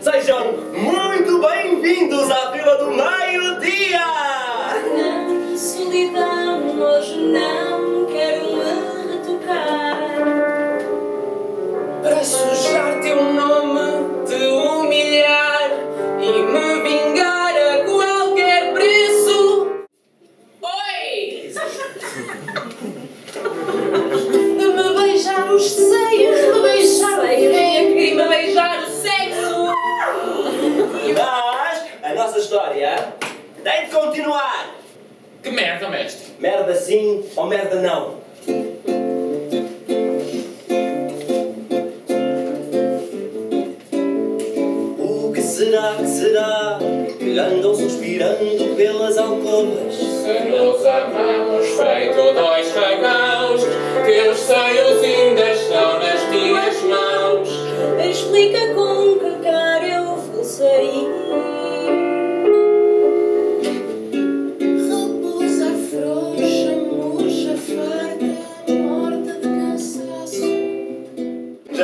Sejam muito bem-vindos à fila do meio-dia! História tem de continuar! Que merda, mestre. Merda sim ou merda não? O que será que será que andam suspirando pelas alcovas? Se nos amamos feito dois cagaus, teus seios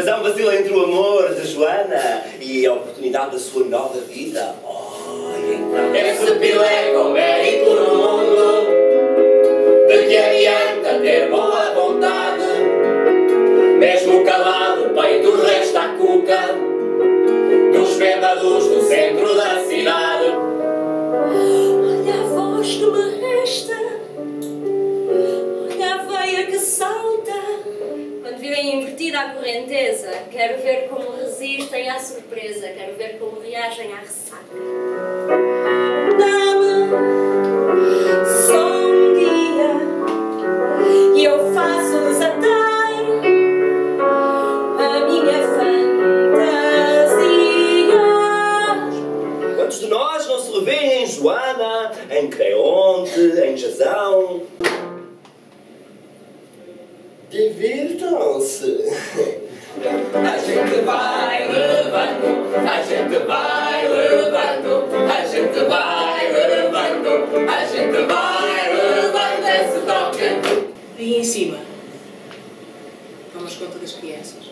Razão vacila entre o amor de Joana e a oportunidade da sua nova vida. E então... Esse pilé com mérito no mundo, de que adianta ter boa vontade? Mesmo calado, o peito resta a cuca dos vendados do centro invertida a correnteza, quero ver como resistem à surpresa, quero ver como reagem à ressaca. Dá-me só um dia e eu faço desatar a minha fantasia. Quantos de nós não se revêem em Joana, em Creonte, em Jazão? Divirtam-se! A gente vai levando, a gente vai levando, a gente vai levando, a gente vai levando esse toque. Aí em cima. Tomas conta das crianças.